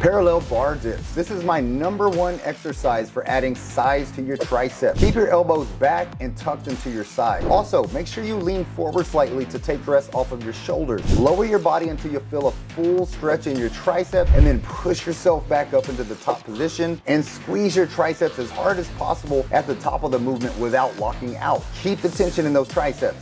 Parallel bar dips. This is my number one exercise for adding size to your triceps. Keep your elbows back and tucked into your side. Also, make sure you lean forward slightly to take rest off of your shoulders. Lower your body until you feel a full stretch in your tricep and then push yourself back up into the top position and squeeze your triceps as hard as possible at the top of the movement without locking out. Keep the tension in those triceps.